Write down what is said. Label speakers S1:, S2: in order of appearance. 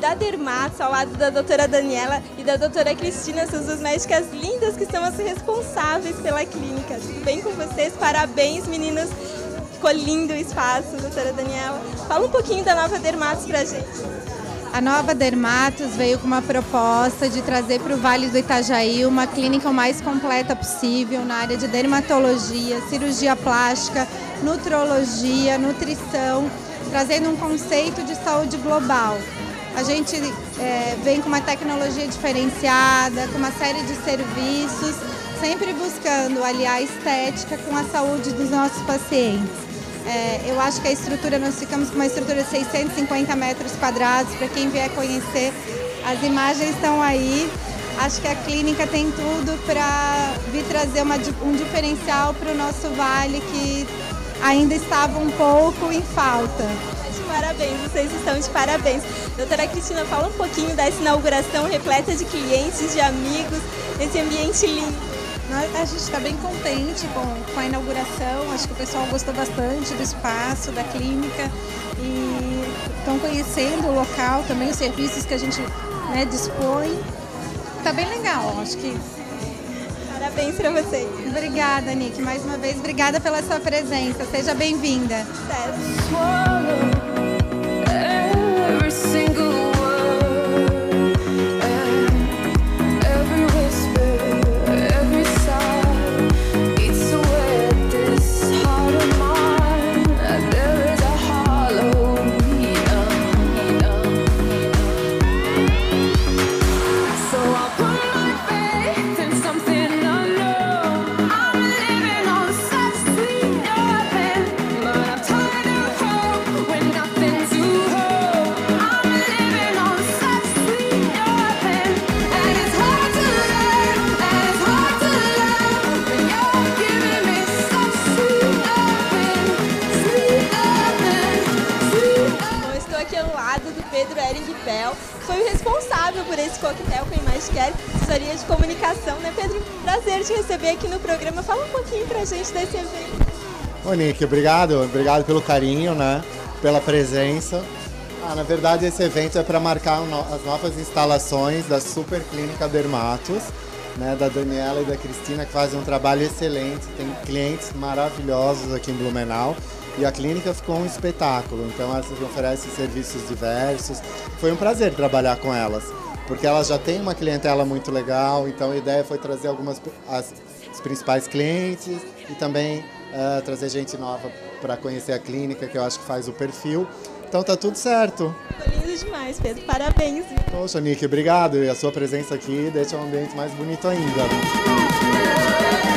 S1: da Dermatos, ao lado da doutora Daniela e da doutora Cristina, essas duas médicas lindas que são as responsáveis pela clínica. Tudo bem com vocês? Parabéns, meninas. Ficou lindo o espaço, doutora Daniela. Fala um pouquinho da nova Dermatos pra gente.
S2: A nova Dermatos veio com uma proposta de trazer para o Vale do Itajaí uma clínica o mais completa possível na área de dermatologia, cirurgia plástica, nutrologia, nutrição, trazendo um conceito de saúde global. A gente é, vem com uma tecnologia diferenciada, com uma série de serviços, sempre buscando aliar a estética com a saúde dos nossos pacientes. É, eu acho que a estrutura, nós ficamos com uma estrutura de 650 metros quadrados, para quem vier conhecer, as imagens estão aí. Acho que a clínica tem tudo para vir trazer uma, um diferencial para o nosso vale que ainda estava um pouco em falta.
S1: De parabéns, vocês estão de parabéns. Doutora Cristina, fala um pouquinho dessa inauguração repleta de clientes, de amigos, esse ambiente lindo.
S3: A gente está bem contente com, com a inauguração, acho que o pessoal gostou bastante do espaço, da clínica e estão conhecendo o local, também os serviços que a gente né, dispõe. Está bem legal, acho que.
S1: Parabéns para você.
S2: Obrigada, Nick. Mais uma vez, obrigada pela sua presença. Seja bem-vinda.
S1: Certo. foi o responsável por esse coquetel com a Imagiquer, assessoria de comunicação, né, Pedro? Prazer te receber aqui no programa. Fala um pouquinho pra gente desse evento.
S4: Ô, Nick, obrigado, obrigado pelo carinho, né, pela presença. Ah, na verdade, esse evento é para marcar as novas instalações da Super Clínica Dermatos, né, da Daniela e da Cristina, que fazem um trabalho excelente. Tem clientes maravilhosos aqui em Blumenau. E a clínica ficou um espetáculo, então elas oferecem serviços diversos. Foi um prazer trabalhar com elas, porque elas já têm uma clientela muito legal, então a ideia foi trazer algumas as, os principais clientes e também uh, trazer gente nova para conhecer a clínica, que eu acho que faz o perfil. Então tá tudo certo.
S1: Foi lindo demais, Pedro. Parabéns.
S4: Poxa, Nick, obrigado. E a sua presença aqui deixa o ambiente mais bonito ainda. Né?